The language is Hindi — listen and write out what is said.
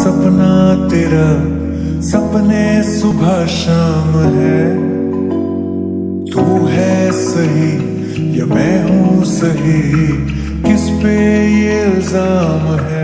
सपना तेरा सपने सुबह शाम है। तू है सही या मैं हूँ सही? किस पे ये इल्ज़ाम है?